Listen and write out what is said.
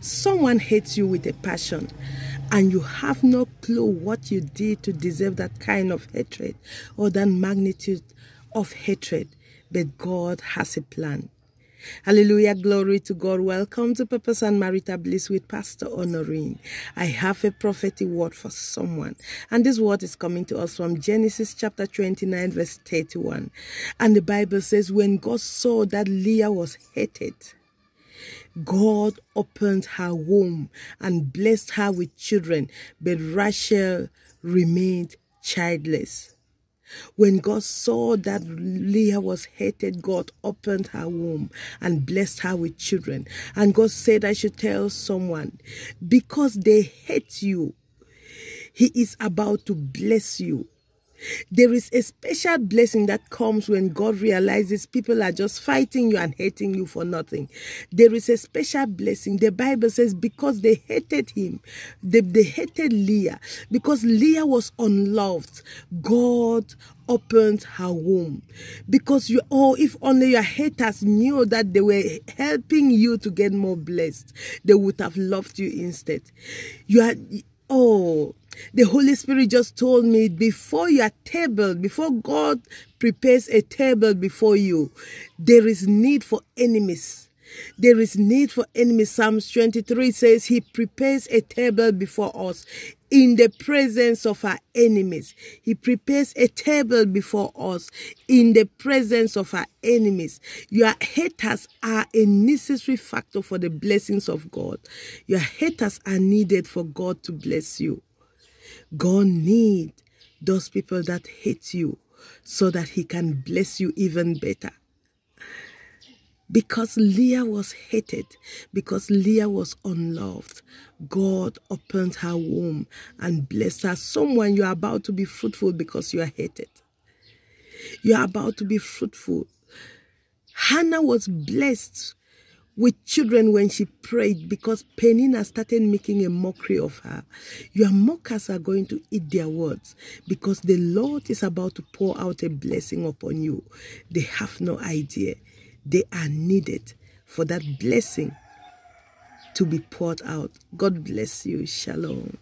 Someone hates you with a passion and you have no clue what you did to deserve that kind of hatred or that magnitude of hatred. But God has a plan. Hallelujah. Glory to God. Welcome to Purpose and Marital Bliss with Pastor Honorine. I have a prophetic word for someone. And this word is coming to us from Genesis chapter 29, verse 31. And the Bible says, When God saw that Leah was hated, God opened her womb and blessed her with children, but Rachel remained childless. When God saw that Leah was hated, God opened her womb and blessed her with children. And God said, I should tell someone, because they hate you, He is about to bless you. There is a special blessing that comes when God realizes people are just fighting you and hating you for nothing. There is a special blessing. The Bible says because they hated him, they, they hated Leah, because Leah was unloved, God opened her womb. Because you, oh, if only your haters knew that they were helping you to get more blessed, they would have loved you instead. You are, oh, the Holy Spirit just told me before your table, before God prepares a table before you, there is need for enemies. There is need for enemies. Psalms 23 says he prepares a table before us in the presence of our enemies. He prepares a table before us in the presence of our enemies. Your haters are a necessary factor for the blessings of God. Your haters are needed for God to bless you. God needs those people that hate you so that he can bless you even better. Because Leah was hated, because Leah was unloved, God opened her womb and blessed her. Someone, you are about to be fruitful because you are hated. You are about to be fruitful. Hannah was blessed with children when she prayed because Penina started making a mockery of her. Your mockers are going to eat their words because the Lord is about to pour out a blessing upon you. They have no idea. They are needed for that blessing to be poured out. God bless you. Shalom.